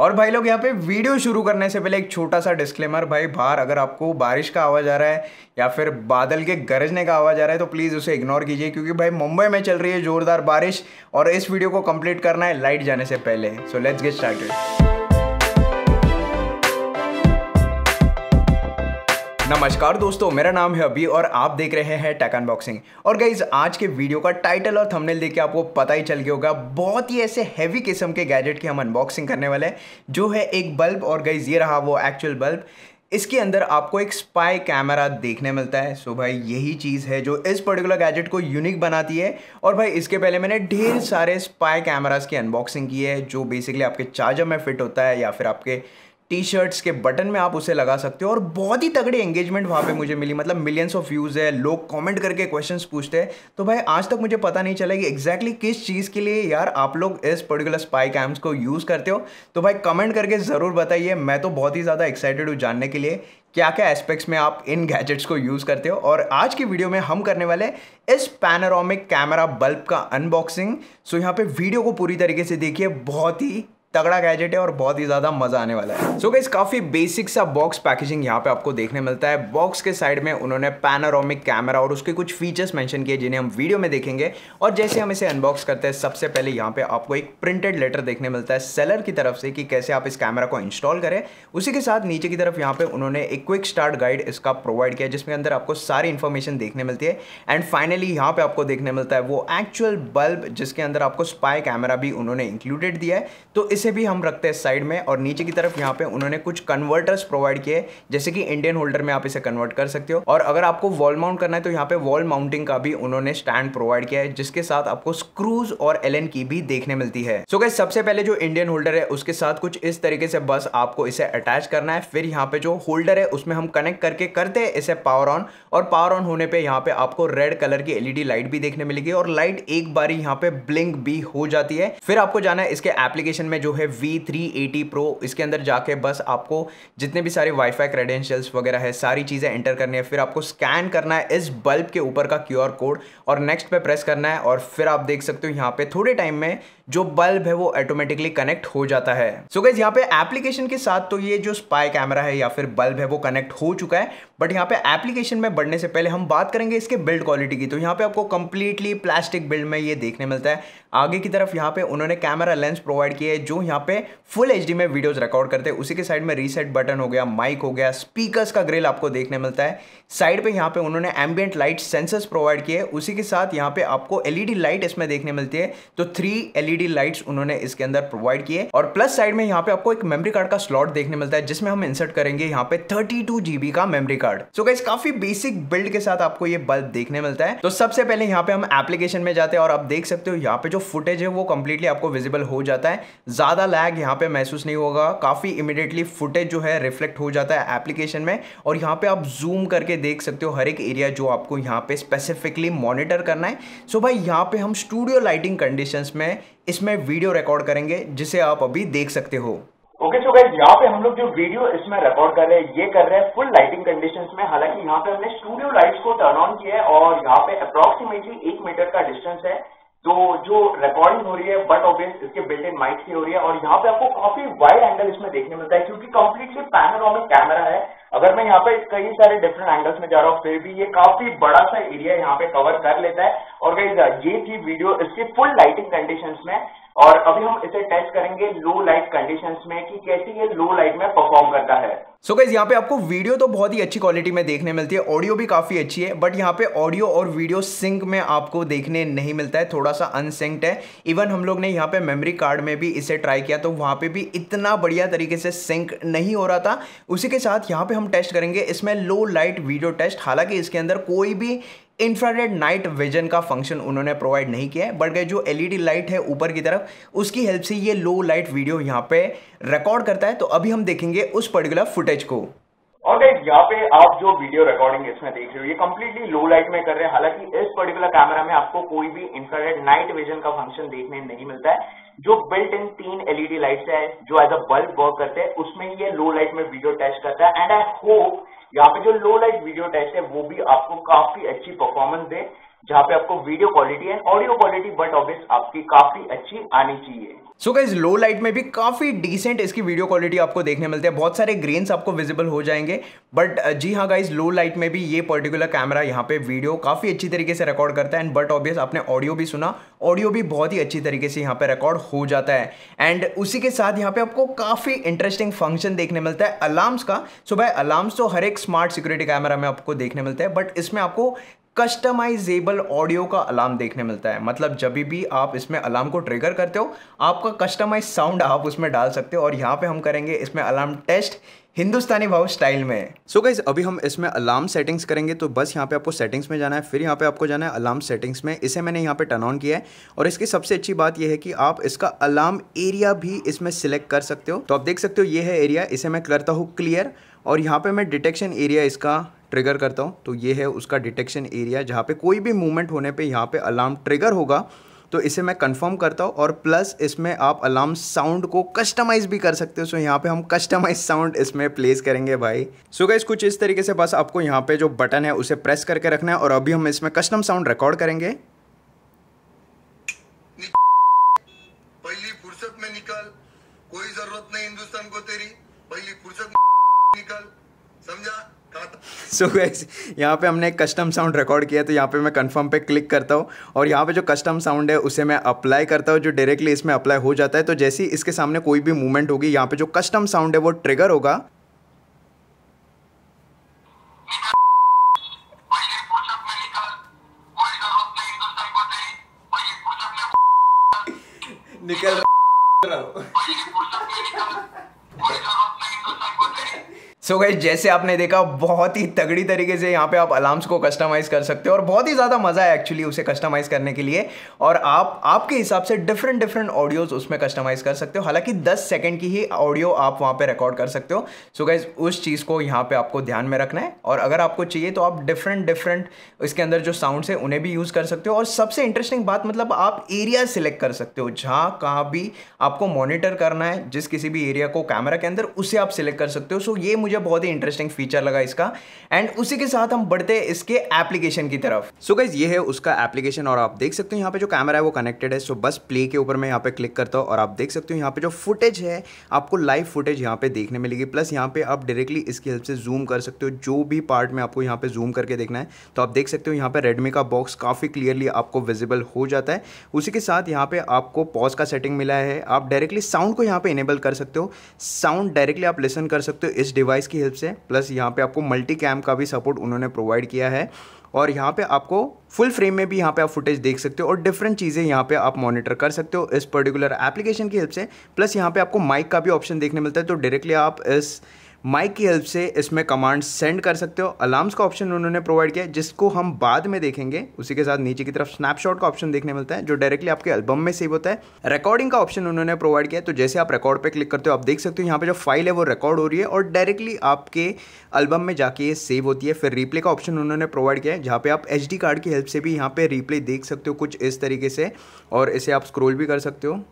और भाई लोग, यहाँ पे वीडियो शुरू करने से पहले एक छोटा सा डिस्क्लेमर भाई बाहर अगर आपको बारिश का आवाज़ आ रहा है या फिर बादल के गरजने का आवाज़ आ रहा है तो प्लीज़ उसे इग्नोर कीजिए, क्योंकि भाई मुंबई में चल रही है ज़ोरदार बारिश और इस वीडियो को कंप्लीट करना है लाइट जाने से पहले। सो लेट्स गेट स्टार्टेड नमस्कार दोस्तों, मेरा नाम है अभी और आप देख रहे हैं टेक अनबॉक्सिंग और गाइज़ आज के वीडियो का टाइटल और थंबनेल देख के आपको पता ही चल गया होगा, बहुत ही ऐसे हैवी किस्म के गैजेट की हम अनबॉक्सिंग करने वाले हैं, जो है एक बल्ब और गाइज़ ये रहा वो एक्चुअल बल्ब इसके अंदर आपको एक स्पाई कैमरा देखने मिलता है। सो भाई, यही चीज़ है जो इस पर्टिकुलर गैजेट को यूनिक बनाती है। और भाई, इसके पहले मैंने ढेर सारे स्पाई कैमरास की अनबॉक्सिंग की है, जो बेसिकली आपके चार्जर में फिट होता है या फिर आपके टी शर्ट्स के बटन में आप उसे लगा सकते हो और बहुत ही तगड़ी एंगेजमेंट वहाँ पे मुझे मिली। मतलब मिलियंस ऑफ़ व्यूज़ है, लोग कमेंट करके क्वेश्चंस पूछते हैं। तो भाई, आज तक मुझे पता नहीं चला कि एग्जैक्टली किस चीज़ के लिए यार आप लोग इस पर्टिकुलर स्पाई कैम्स को यूज़ करते हो। तो भाई कमेंट करके ज़रूर बताइए। मैं तो बहुत ही ज़्यादा एक्साइटेड हूँ जानने के लिए क्या क्या एस्पेक्ट्स में आप इन गैजेट्स को यूज़ करते हो। और आज की वीडियो में हम करने वाले इस पैनोरामिक कैमरा बल्ब का अनबॉक्सिंग सो यहाँ पे वीडियो को पूरी तरीके से देखिए। बहुत ही तगड़ा गैजेट है और बहुत ही ज़्यादा मज़ा आने वाला है। सो so, काफ़ी बेसिक सा बॉक्स पैकेजिंग यहाँ पे आपको देखने मिलता है। बॉक्स के साइड में उन्होंने पैनारोमिक कैमरा और उसके कुछ फीचर्स मेंशन किए जिन्हें हम वीडियो में देखेंगे। और जैसे हम इसे अनबॉक्स करते हैं सबसे पहले यहाँ पे आपको एक प्रिंटेड लेटर देखने मिलता है सेलर की तरफ़ से कि कैसे आप इस कैमरा को इंस्टॉल करें। उसी के साथ नीचे की तरफ़ यहाँ पे उन्होंने एक क्विक स्टार्ट गाइड इसका प्रोवाइड किया जिसमें अंदर आपको सारी इन्फॉर्मेशन देखने मिलती है। एंड फाइनली यहाँ पे आपको देखने मिलता है वो एक्चुअल बल्ब जिसके अंदर आपको स्पाई कैमरा भी उन्होंने इंक्लूडेड दिया है। तो इसे भी हम रखते हैं साइड में और नीचे की तरफ़ यहाँ पे उन्होंने कुछ कन्वर्टर्स प्रोवाइड किए जैसे कि इंडियन होल्डर में आप इसे कन्वर्ट कर सकते हो। और अगर आपको वॉल माउंट करना है तो यहाँ पे वॉल माउंटिंग का भी उन्होंने स्टैंड प्रोवाइड किया है, जिसके साथ आपको स्क्रूज और एल की भी देखने मिलती है। सो so सबसे पहले जो इंडियन होल्डर है, उसके साथ कुछ इस तरीके से बस आपको इसे अटैच करना है। फिर यहाँ पे जो होल्डर है, उसमें हम कनेक्ट करके करते हैं इसे पावर ऑन और पावर ऑन होने पे यहाँ पे आपको रेड कलर की एलईडी लाइट भी देखने मिलेगी और लाइट एक बारी यहाँ पे ब्लिंक भी हो जाती है। फिर आपको जाना है इसके एप्लीकेशन में, जो है वी थ्री एटी प्रो इसके अंदर जाके बस आपको जितने भी सारे वाईफाई क्रेडेंशियल्स वगैरह है, सारी चीज़ें एंटर करनी है, फिर आपको स्कैन करना है इस बल्ब के ऊपर का क्यूआर कोड और नेक्स्ट पे प्रेस करना है और फिर आप देख सकते हो यहाँ पे थोड़े टाइम में जो बल्ब है वो ऑटोमेटिकली कनेक्ट हो जाता है। सो so यहाँ पे एप्लीकेशन के साथ तो ये जो स्पाई कैमरा है या फिर बल्ब है वो कनेक्ट हो चुका है बट यहाँ पे एप्लीकेशन में बढ़ने से पहले हम बात करेंगे इसके बिल्ड क्वालिटी की। तो यहाँ पे आपको कंप्लीटली प्लास्टिक बिल्ड में ये देखने मिलता है। आगे की तरफ़ यहाँ पे उन्होंने कैमरा लेंस प्रोवाइड किया है, जो यहाँ पे फुल एचडी में वीडियोस रिकॉर्ड करते हैं। उसी के साइड में रीसेट बटन हो गया माइक हो गया स्पीकर्स का ग्रिल आपको देखने मिलता है। साइड पे यहाँ पे उन्होंने एम्बियंट लाइट सेंसर्स प्रोवाइड किए उसी के साथ यहाँ पे आपको एलईडी लाइट इसमें देखने मिलती है। तो थ्री एलईडी लाइट्स उन्होंने इसके अंदर प्रोवाइड किए और प्लस साइड में यहाँ पे आपको एक मेमोरी कार्ड का स्लॉट देखने मिलता है, जिसमें हम इंसर्ट करेंगे यहाँ पे थर्टी टू जीबी का मेमोरी कार्ड सो गाइस काफ़ी बेसिक बिल्ड के साथ आपको ये बल्ब देखने मिलता है। तो सबसे पहले यहाँ पे हम एप्लीकेशन में जाते हैं और आप देख सकते हो यहाँ पे जो फुटेज है, वो कंप्लीटली आपको विजिबल हो जाता है। ज़्यादा लैग यहाँ पे महसूस नहीं होगा। काफ़ी इमीडिएटली फुटेज जो है रिफ्लेक्ट हो जाता है एप्लीकेशन में। और यहाँ पे आप जूम करके देख सकते हो हर एक एरिया जो आपको यहाँ पे स्पेसिफिकली मॉनिटर करना है। सो so भाई, यहाँ पे हम स्टूडियो लाइटिंग कंडीशंस में इसमें वीडियो रिकॉर्ड करेंगे, जिसे आप अभी देख सकते हो। ओके सो गाइस यहाँ पे हम लोग जो वीडियो इसमें रिकॉर्ड कर रहे हैं, ये कर रहे हैं फुल लाइटिंग कंडीशंस में। हालाँकि यहाँ पे हमने स्टूडियो लाइट्स को टर्न ऑन किया है और यहाँ पे अप्रोक्सीमेटली एक मीटर का डिस्टेंस है। तो जो रिकॉर्डिंग हो रही है बट ऑब्वियस इसके बिल्ट इन माइक की हो रही है, और यहाँ पे आपको काफ़ी वाइड एंगल इसमें देखने मिलता है, क्योंकि कंप्लीटली पैनोरामिक कैमरा है। अगर मैं यहाँ पे कई सारे डिफरेंट एंगल्स में जा रहा हूँ, फिर भी ये काफ़ी बड़ा सा एरिया यहाँ पे कवर कर लेता है। और ये थी वीडियो इसकी फुल लाइटिंग कंडीशन में, और अभी हम इसे टेस्ट करेंगे लो लाइट कंडीशन में, कि कैसे ये लो लाइट में परफॉर्म करता है। सो गाइज़ यहाँ पे आपको वीडियो तो बहुत ही अच्छी क्वालिटी में देखने मिलती है। ऑडियो भी काफ़ी अच्छी है बट यहाँ पे ऑडियो और वीडियो सिंक में आपको देखने नहीं मिलता है। थोड़ा सा अनसिंक्ड है। इवन हम लोग ने यहाँ पे मेमोरी कार्ड में भी इसे ट्राई किया तो वहाँ पे भी इतना बढ़िया तरीके से सिंक नहीं हो रहा था। उसी के साथ यहाँ पर हम टेस्ट करेंगे, इसमें लो लाइट वीडियो टेस्ट हालाँकि इसके अंदर कोई भी इंफ्रारेड नाइट विजन का फ़ंक्शन उन्होंने प्रोवाइड नहीं किया है बट गए जो एलईडी लाइट है ऊपर की तरफ़, उसकी हेल्प से ये लो लाइट वीडियो यहाँ पे रिकॉर्ड करता है। तो अभी हम देखेंगे उस पर्टिकुलर फुटेज को। और यहाँ पे आप जो वीडियो रिकॉर्डिंग इसमें देख रहे हो, ये कम्प्लीटली लो लाइट में कर रहे हैं। हालाँकि इस पर्टिकुलर कैमरा में आपको कोई भी इंफ्रारेड नाइट विजन का फ़ंक्शन देखने नहीं मिलता है। जो बिल्ट इन तीन एलईडी लाइट्स है, जो एज अ बल्ब वर्क करते हैं, उसमें ये लो लाइट में वीडियो टेस्ट करता है। एंड आई होप यहाँ पे जो लो लाइट वीडियो टेस्ट है, वो भी आपको काफ़ी अच्छी परफॉर्मेंस दे। जहाँ पे आपको video quality and audio quality but obvious आपकी काफ़ी अच्छी आनी चाहिए। सो गाइज़ लो लाइट में भी काफ़ी डिसेंट इसकी वीडियो क्वालिटी आपको देखने मिलते हैं। बहुत सारे ग्रेन्स आपको विजिबल हो जाएँगे। बट uh, जी हाँ गाइज़ लो लाइट में भी ये पर्टिकुलर कैमरा यहाँ पे वीडियो काफ़ी अच्छी तरीके से रिकॉर्ड करता है। एंड बट ऑब्वियस आपने ऑडियो भी सुना। ऑडियो भी बहुत ही अच्छी तरीके से यहाँ पे रिकॉर्ड हो जाता है। एंड उसी के साथ यहाँ पे आपको काफ़ी इंटरेस्टिंग फ़ंक्शन देखने मिलता है। अलार्म्स का। सो भाई अलार्म्स तो हर एक स्मार्ट सिक्योरिटी कैमरा में आपको देखने मिलता है। बट इसमें आपको कस्टमाइजेबल ऑडियो का अलार्म देखने मिलता है। मतलब जब भी आप इसमें अलार्म को ट्रिगर करते हो, आपका कस्टमाइज साउंड आप उसमें डाल सकते हो और यहाँ पे हम करेंगे इसमें अलार्म टेस्ट हिंदुस्तानी भाव स्टाइल में। सो so गाइज़ अभी हम इसमें अलार्म सेटिंग्स करेंगे तो बस यहाँ पे आपको सेटिंग्स में जाना है, फिर यहाँ पे आपको जाना है अलार्म सेटिंग्स में। इसे मैंने यहाँ पे टर्न ऑन किया है और इसकी सबसे अच्छी बात यह है कि आप इसका अलार्म एरिया भी इसमें सिलेक्ट कर सकते हो। तो आप देख सकते हो, ये है एरिया इसे मैं करता हूँ क्लियर और यहाँ पे मैं डिटेक्शन एरिया इसका ट्रिगर करता हूँ तो ये है उसका डिटेक्शन एरिया, जहाँ पे कोई भी मूवमेंट होने पे यहाँ पे अलार्म ट्रिगर होगा तो इसे मैं कंफर्म करता हूँ, और प्लस इसमें आप अलार्म साउंड को कस्टमाइज भी कर सकते हो, सो यहाँ पे हम कस्टमाइज साउंड इसमें प्लेस करेंगे भाई। सो गाइस कुछ इस तरीके से बस आपको यहाँ पे जो बटन है उसे प्रेस करके रखना है, और अभी हम इसमें कस्टम साउंड रिकॉर्ड करेंगे। पहली फुर्सत में निकल, कोई ज़रूरत नहीं हिंदुस्तान को तेरी, पहली फुर्सत निकल, समझा? सो गैस यहाँ पे हमने कस्टम साउंड रिकॉर्ड किया तो यहाँ पे मैं कंफर्म पे क्लिक करता हूँ और यहाँ पे जो कस्टम साउंड है, उसे मैं अप्लाई करता हूँ, जो डायरेक्टली इसमें अप्लाई हो जाता है। तो जैसे ही इसके सामने कोई भी मूवमेंट होगी, यहाँ पे जो कस्टम साउंड है, वो ट्रिगर होगा। निकल रहा सो so गई जैसे आपने देखा, बहुत ही तगड़ी तरीके से यहाँ पे आप अलार्म्स को कस्टमाइज कर सकते हो और बहुत ही ज़्यादा मज़ा है एक्चुअली उसे कस्टमाइज करने के लिए और आप, आपके हिसाब से डिफरेंट डिफरेंट ऑडियोज उसमें कस्टमाइज कर सकते हो। हालाँकि 10 सेकंड की ही ऑडियो आप वहाँ पे रिकॉर्ड कर सकते हो। सो so गाइज़ उस चीज़ को यहाँ पे आपको ध्यान में रखना है और अगर आपको चाहिए तो आप डिफरेंट डिफरेंट इसके अंदर जो साउंड है उन्हें भी यूज़ कर सकते हो। और सबसे इंटरेस्टिंग बात मतलब आप एरिया सिलेक्ट कर सकते हो। जहाँ, कहाँ भी आपको मॉनिटर करना है, जिस किसी भी एरिया को कैमरा के अंदर, उसे आप सिलेक्ट कर सकते हो। सो ये मुझे बहुत ही इंटरेस्टिंग फीचर लगा इसका। एंड उसी के साथ हम बढ़ते हैं इसके एप्लीकेशन की तरफ़। सो so गाइज़ ये है उसका एप्लीकेशन और आप देख सकते हो यहाँ पे जो कैमरा है वो कनेक्टेड है। सो so बस प्ले के ऊपर मैं यहाँ पे क्लिक करता हूँ और आप देख सकते हो यहाँ पे जो फुटेज है, आपको लाइव फुटेज यहाँ पे देखने मिलेगी। प्लस यहाँ पे आप डायरेक्टली इसकी हेल्प से जूम कर सकते हो। जो भी पार्ट में आपको यहाँ पे जूम करके देखना है तो आप देख सकते हो यहाँ पे रेडमी का बॉक्स काफ़ी क्लियरली आपको विजिबल हो जाता है। उसी के साथ यहाँ पे आपको पॉज का सेटिंग मिला है। आप डायरेक्टली साउंड को यहाँ पे इनेबल कर सकते हो। साउंड डायरेक्टली आप लिसन कर सकते हो इस डिवाइस की हेल्प से प्लस यहाँ पे आपको मल्टी कैम का भी सपोर्ट उन्होंने प्रोवाइड किया है। और यहाँ पे आपको फुल फ्रेम में भी यहाँ पे आप फुटेज देख सकते हो और डिफरेंट चीज़ें यहाँ पे आप मॉनिटर कर सकते हो इस पर्टिकुलर एप्लीकेशन की हेल्प से। प्लस यहाँ पे आपको माइक का भी ऑप्शन देखने मिलता है तो डायरेक्टली आप इस माइक की हेल्प से इसमें कमांड सेंड कर सकते हो। अलार्म्स का ऑप्शन उन्होंने प्रोवाइड किया, जिसको हम बाद में देखेंगे। उसी के साथ नीचे की तरफ़ स्नैपशॉट का ऑप्शन देखने मिलता है, जो डायरेक्टली आपके एल्बम में सेव होता है। रिकॉर्डिंग का ऑप्शन उन्होंने प्रोवाइड किया तो जैसे आप रिकॉर्ड पर क्लिक करते हो, आप देख सकते हो यहाँ पर जो फ़ाइल है वो रिकॉर्ड हो रही है, और डायरेक्टली आपके एल्बम में जाके ये सेव होती है। फिर रिप्ले का ऑप्शन उन्होंने प्रोवाइड किया है, जहाँ पे आप एचडी कार्ड की हेल्प से भी यहाँ पे रिप्ले देख सकते हो कुछ इस तरीके से, और इसे आप स्क्रोल भी कर सकते हो।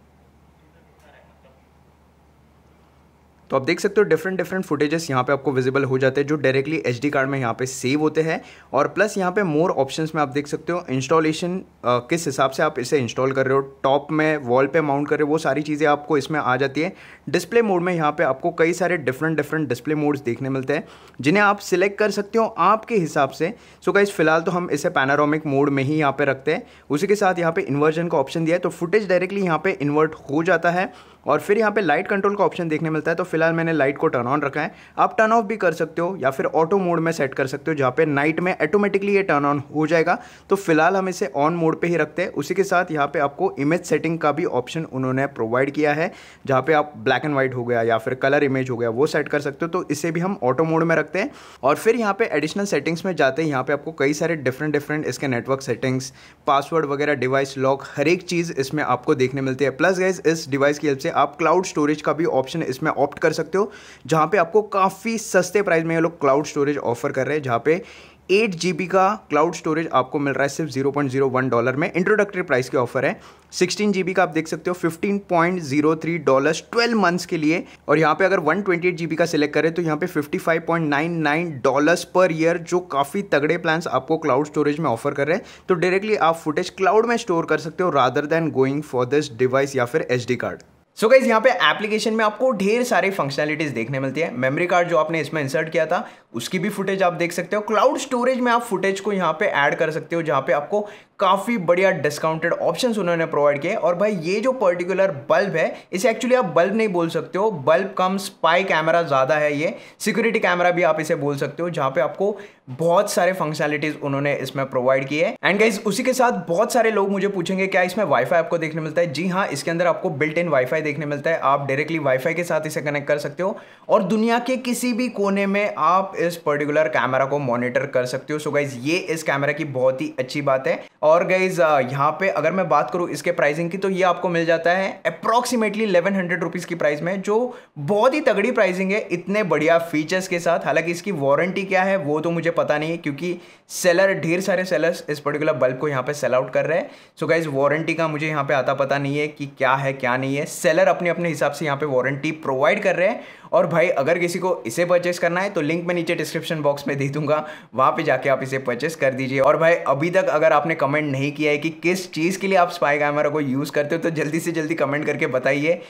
तो आप देख सकते हो डिफरेंट डिफरेंट फुटेजेस यहाँ पे आपको विजिबल हो जाते हैं, जो डायरेक्टली एचडी कार्ड में यहाँ पे सेव होते हैं। और प्लस यहाँ पे मोर ऑप्शंस में आप देख सकते हो इंस्टॉलेशन किस हिसाब से आप इसे इंस्टॉल कर रहे हो टॉप में वॉल पे माउंट कर रहे हो, वो सारी चीज़ें आपको इसमें आ जाती है। डिस्प्ले मोड में यहाँ पे आपको कई सारे डिफरेंट डिफरेंट डिस्प्ले मोड्स देखने मिलते हैं, जिन्हें आप सिलेक्ट कर सकते हो आपके हिसाब से। सो गाइज़ फ़िलहाल तो हम इसे पैनारोमिक मोड में ही यहाँ पे रखते हैं। उसी के साथ यहाँ पे इन्वर्जन का ऑप्शन दिया है तो फुटेज डायरेक्टली यहाँ पे इन्वर्ट हो जाता है। और फिर यहाँ पे लाइट कंट्रोल का ऑप्शन देखने मिलता है तो फ़िलहाल मैंने लाइट को टर्न ऑन रखा है। आप टर्न ऑफ़ भी कर सकते हो या फिर ऑटो मोड में सेट कर सकते हो, जहाँ पे नाइट में ऑटोमेटिकली ये टर्न ऑन हो जाएगा। तो फ़िलहाल हम इसे ऑन मोड पे ही रखते हैं। उसी के साथ यहाँ पे आपको इमेज सेटिंग का भी ऑप्शन उन्होंने प्रोवाइड किया है, जहाँ पे आप ब्लैक एंड व्हाइट हो गया या फिर कलर इमेज हो गया, वो सेट कर सकते हो। तो इसे भी हम ऑटो मोड में रखते हैं। और फिर यहाँ पे एडिशनल सेटिंग्स में जाते हैं। यहाँ पे आपको कई सारे डिफरेंट डिफरेंट इसके नेटवर्क सेटिंग्स पासवर्ड वगैरह डिवाइस लॉक हर एक चीज़ इसमें आपको देखने मिलती है। प्लस गाइज़ इस डिवाइस की हेल्प से आप क्लाउड स्टोरेज का भी ऑप्शन इसमें ऑप्ट कर सकते हो, जहाँ पे आपको काफ़ी सस्ते प्राइस में ये लोग क्लाउड स्टोरेज ऑफ़र कर रहे हैं, जहाँ पे एट जी का क्लाउड स्टोरेज आपको मिल रहा है सिर्फ़ zero point zero one dollar में। इंट्रोडक्टरी प्राइस के ऑफ़र है। सिक्सटीन जी का आप देख सकते हो fifteen point zero three dollar twelve months के लिए। और यहाँ पे अगर वन ट्वेंटी एट जी का सिलेक्ट करें तो यहाँ पे fifty five point nine nine dollars per year जो काफ़ी तगड़े प्लान्स आपको क्लाउड स्टोरेज में ऑफ़र कर रहे हैं। तो डायरेक्टली आप फुटेज क्लाउड में स्टोर कर सकते हो rather than going for this device या फिर एच कार्ड सो गाइज़ यहाँ पे एप्लीकेशन में आपको ढेर सारे फंक्शनलिटीज देखने मिलती है। मेमोरी कार्ड जो आपने इसमें इंसर्ट किया था, उसकी भी फुटेज आप देख सकते हो। क्लाउड स्टोरेज में आप फुटेज को यहाँ पे ऐड कर सकते हो, जहाँ पे आपको काफ़ी बढ़िया डिस्काउंटेड ऑप्शन उन्होंने प्रोवाइड किए और भाई, ये जो पर्टिकुलर बल्ब है, इसे एक्चुअली आप बल्ब नहीं बोल सकते हो। बल्ब कम स्पाई कैमरा ज़्यादा है ये। सिक्योरिटी कैमरा भी आप इसे बोल सकते हो, जहाँ पे आपको बहुत सारे फंक्शनैलिटीज उन्होंने इसमें प्रोवाइड किए हैं। एंड गाइज़ उसी के साथ बहुत सारे लोग मुझे पूछेंगे, क्या इसमें वाईफाई आपको देखने मिलता है? जी हाँ इसके अंदर आपको बिल्ट इन वाईफाई देखने मिलता है। आप डायरेक्टली वाईफाई के साथ इसे कनेक्ट कर सकते हो। और दुनिया के किसी भी कोने में आप इस पर्टिकुलर कैमरा को मॉनिटर कर सकते हो। सो गाइज़ ये इस कैमरा की बहुत ही अच्छी बात है। और गाइज़ यहाँ पे अगर मैं बात करूँ इसके प्राइसिंग की तो ये आपको मिल जाता है अप्रॉक्सीमेटली इलेवन हंड्रेड रुपीज़ की प्राइस में, जो बहुत ही तगड़ी प्राइसिंग है, इतने बढ़िया फीचर्स के साथ। हालाँकि इसकी वारंटी क्या है, वो तो मुझे पता नहीं है, क्योंकि सेलर ढेर सारे सेलर्स इस पर्टिकुलर बल्ब को यहाँ पे सेल आउट कर रहे हैं। सो गाइज़ वारंटी का मुझे यहाँ पे आता पता नहीं है कि क्या है, क्या नहीं है। सेलर अपने अपने हिसाब से यहाँ पे वारंटी प्रोवाइड कर रहे हैं। और भाई, अगर किसी को इसे परचेस करना है तो लिंक मैं नीचे डिस्क्रिप्शन बॉक्स में दे दूँगा। वहाँ पे जाके आप इसे परचेस कर दीजिए। और भाई, अभी तक अगर आपने कमेंट नहीं किया है कि किस चीज़ के लिए आप स्पाई कैमरा को यूज़ करते हो तो जल्दी से जल्दी कमेंट करके बताइए।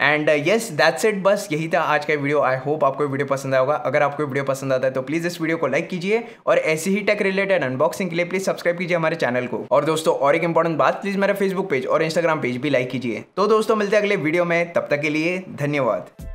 एंड येस दैट्स इट बस यही था आज का वीडियो आई होप आपको वीडियो पसंद आएगा अगर आपको वीडियो पसंद आता है तो प्लीज़ इस वीडियो को लाइक कीजिए। और ऐसे ही टेक रिलेटेड अनबॉक्सिंग के लिए प्लीज़ सब्सक्राइब कीजिए हमारे चैनल को। और दोस्तों, और एक इंपॉर्टेंट बात प्लीज़ मेरा फेसबुक पेज और इंस्टाग्राम पेज भी लाइक कीजिए। तो दोस्तों, मिलते हैं अगले वीडियो में। तब तक के लिए धन्यवाद।